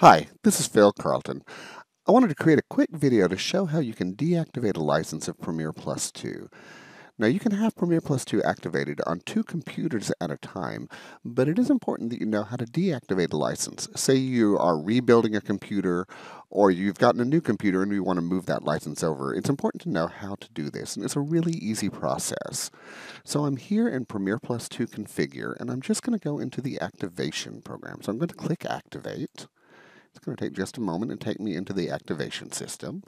Hi, this is Phil Carlton. I wanted to create a quick video to show how you can deactivate a license of Premier Plus 2. Now you can have Premier Plus 2 activated on two computers at a time, but it is important that you know how to deactivate a license. Say you are rebuilding a computer or you've gotten a new computer and you want to move that license over. It's important to know how to do this, and it's a really easy process. So I'm here in Premier Plus 2 Configure, and I'm just going to go into the activation program. So I'm going to click Activate. It's going to take just a moment and take me into the activation system.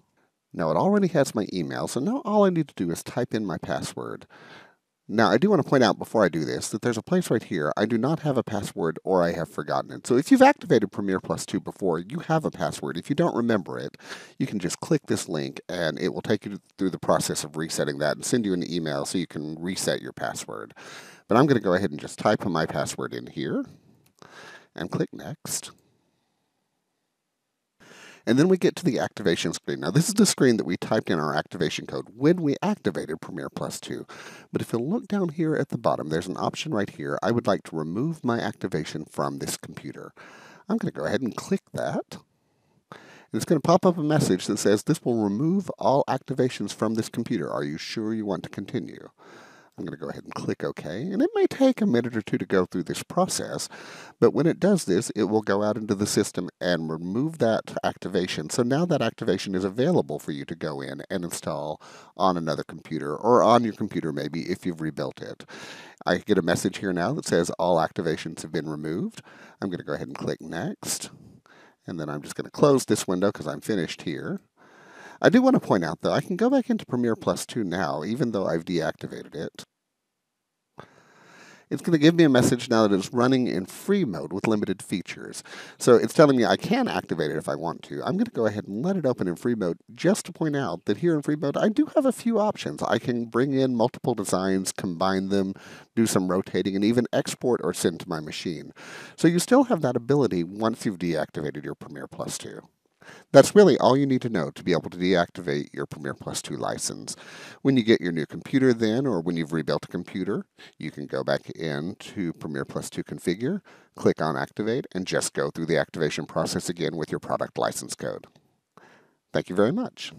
Now it already has my email, so now all I need to do is type in my password. Now I do want to point out before I do this that there's a place right here. I do not have a password or I have forgotten it. So if you've activated Premier Plus 2 before, you have a password. If you don't remember it, you can just click this link and it will take you through the process of resetting that and send you an email so you can reset your password. But I'm going to go ahead and just type my password in here and click Next. And then we get to the activation screen. Now, this is the screen that we typed in our activation code when we activated Premier Plus 2. But if you look down here at the bottom, there's an option right here. I would like to remove my activation from this computer. I'm going to go ahead and click that. And it's going to pop up a message that says this will remove all activations from this computer. Are you sure you want to continue? I'm going to go ahead and click OK. And it may take a minute or two to go through this process, but when it does this, it will go out into the system and remove that activation. So now that activation is available for you to go in and install on another computer or on your computer maybe if you've rebuilt it. I get a message here now that says all activations have been removed. I'm going to go ahead and click Next. And then I'm just going to close this window because I'm finished here. I do want to point out, though, I can go back into Premier Plus 2 now, even though I've deactivated it. It's going to give me a message now that it's running in free mode with limited features. So it's telling me I can activate it if I want to. I'm going to go ahead and let it open in free mode just to point out that here in free mode, I do have a few options. I can bring in multiple designs, combine them, do some rotating, and even export or send to my machine. So you still have that ability once you've deactivated your Premier Plus 2. That's really all you need to know to be able to deactivate your Premier Plus 2 license. When you get your new computer then, or when you've rebuilt a computer, you can go back into Premier Plus 2 Configure, click on Activate, and just go through the activation process again with your product license code. Thank you very much.